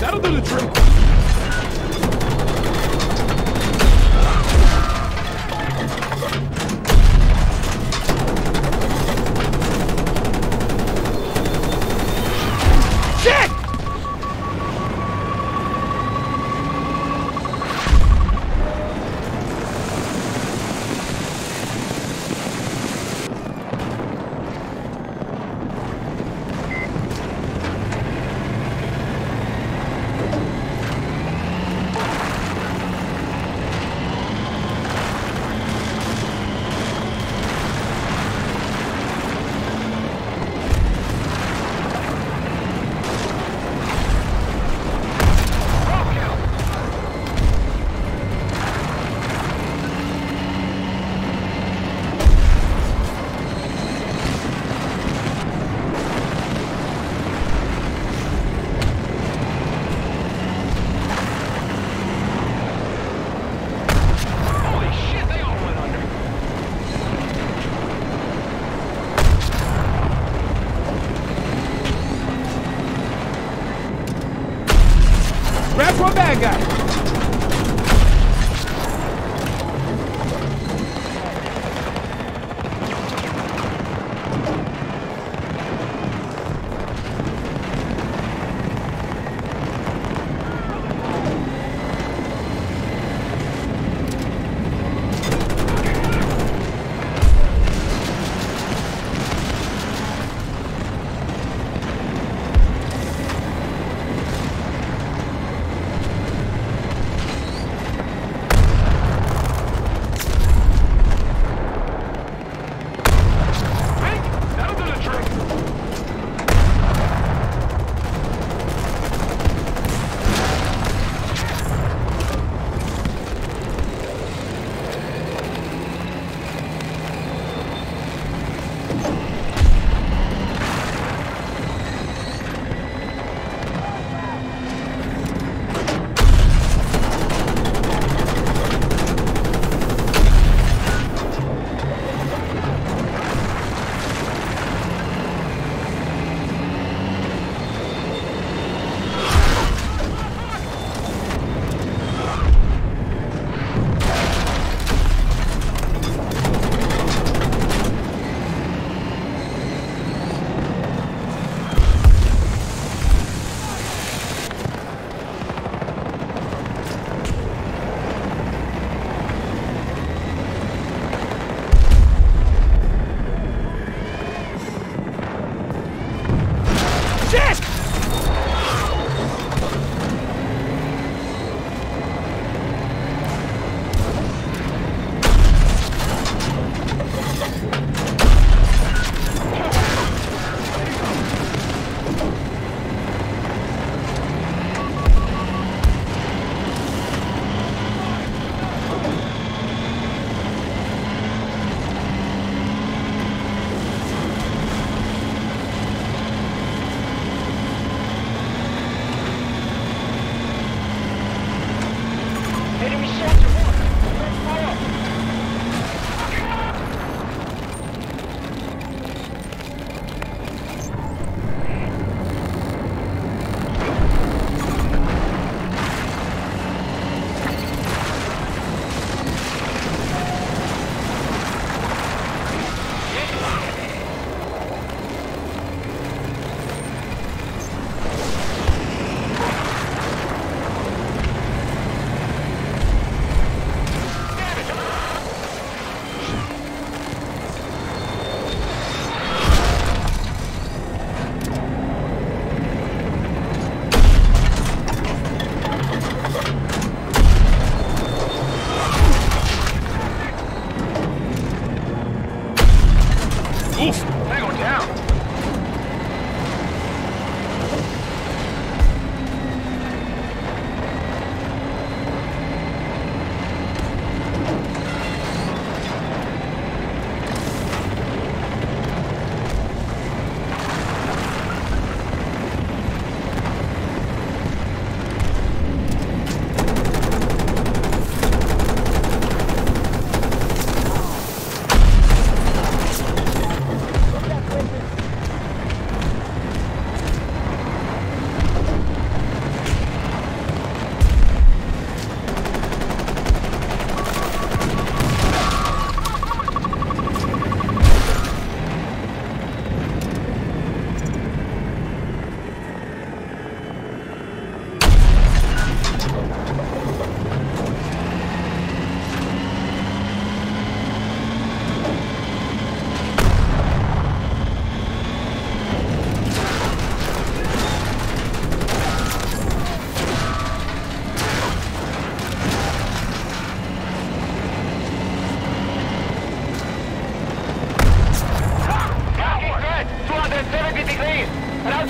That'll do the trick.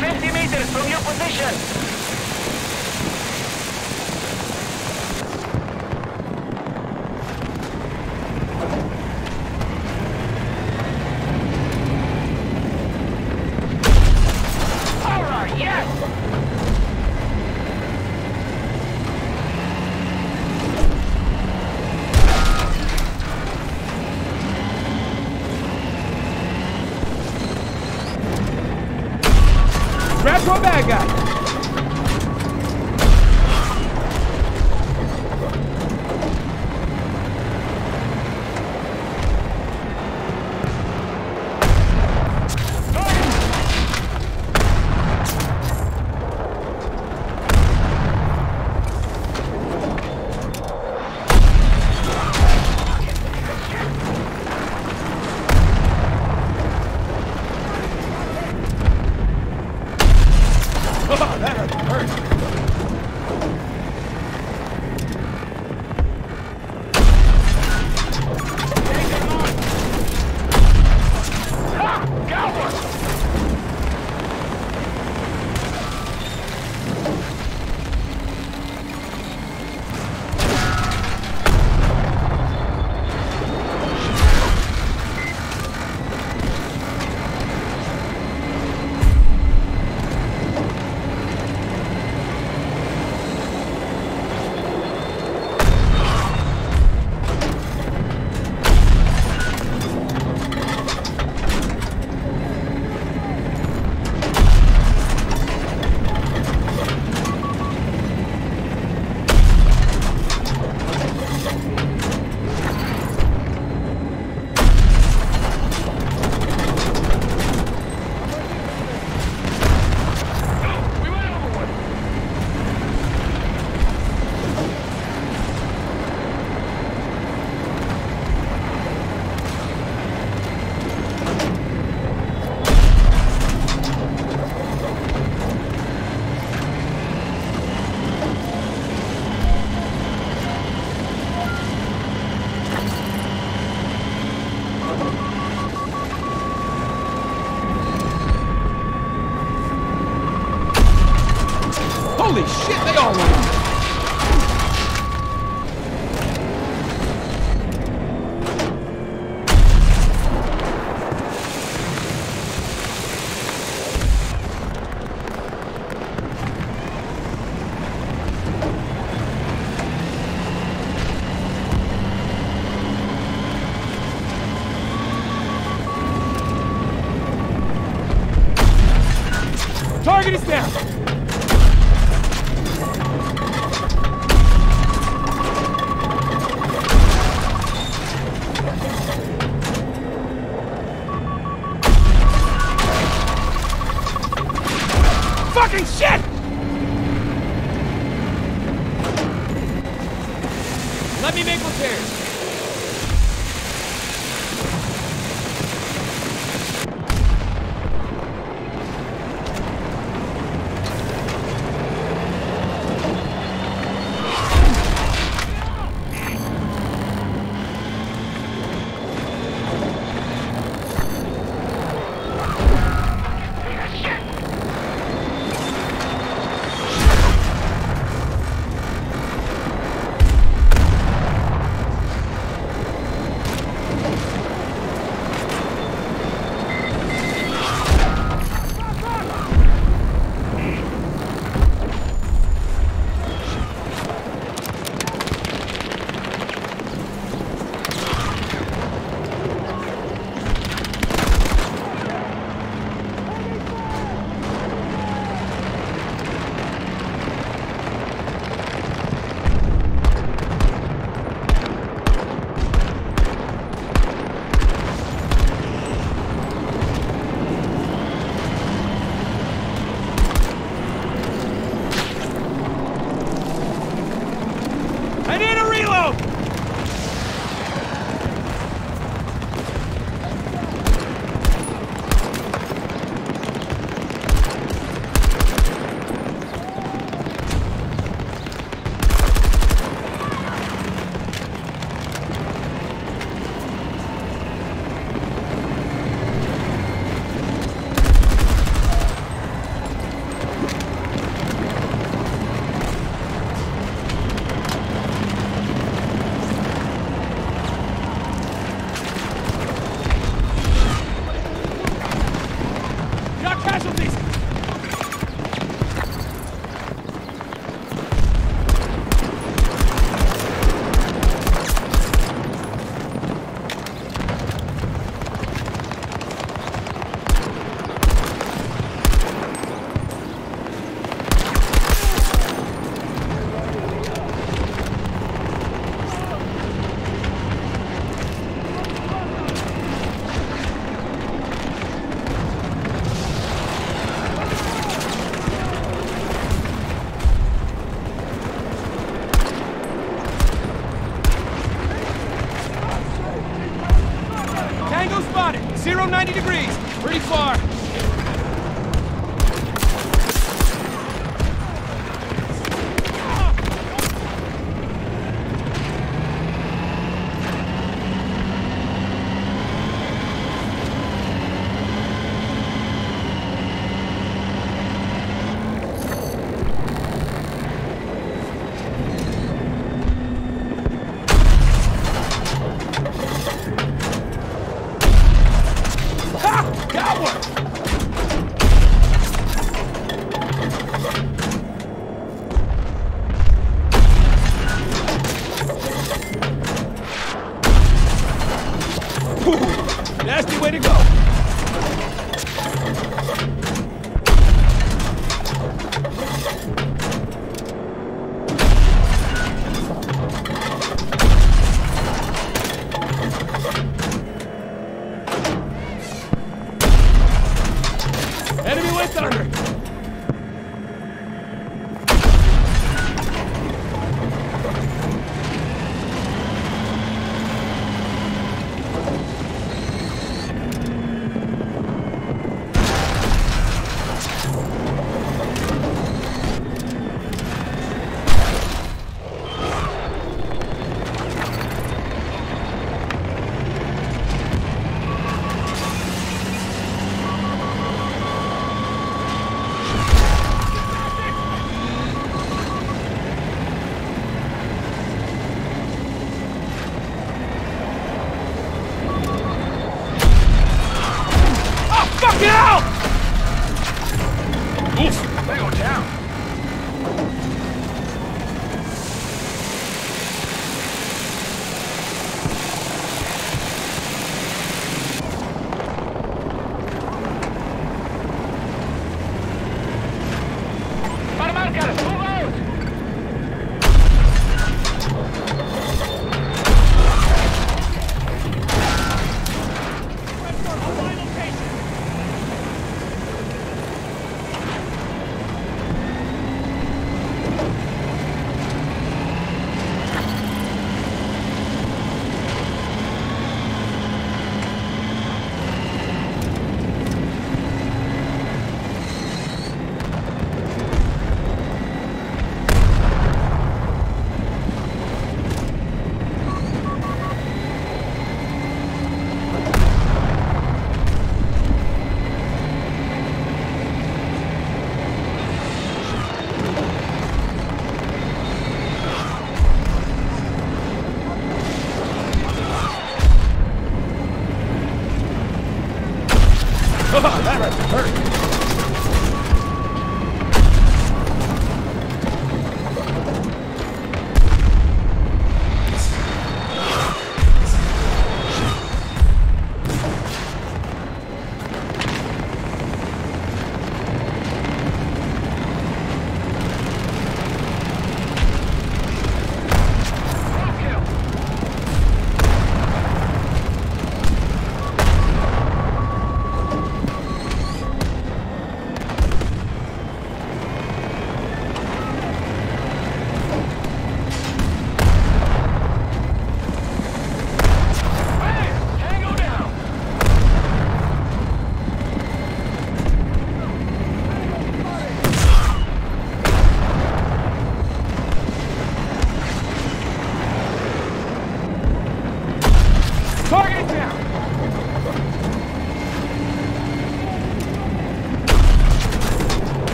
50 meters from your position.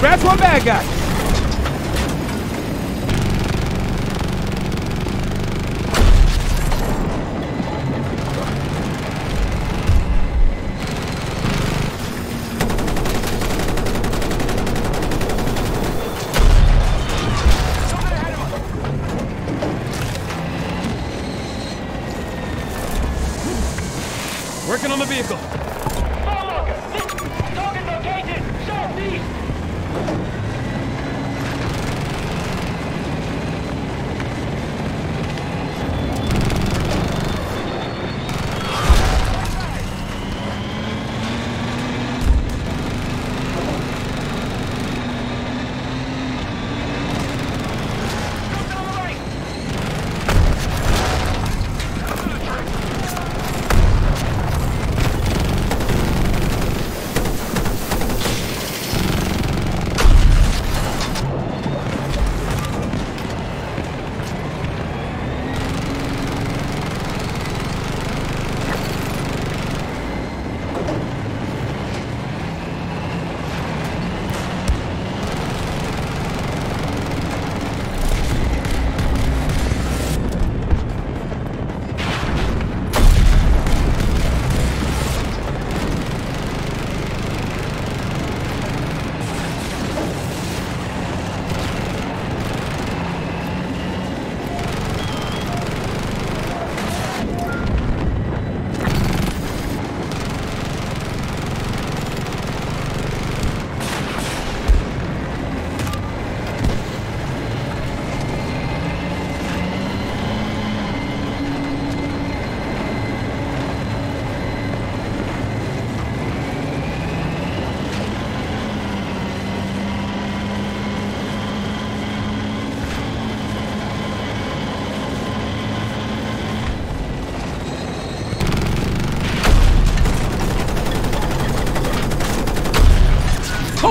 That's one bad guy.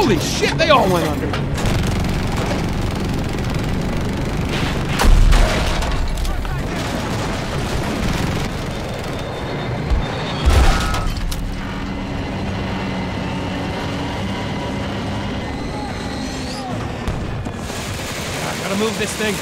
Holy shit, they all went under. Gotta move this thing.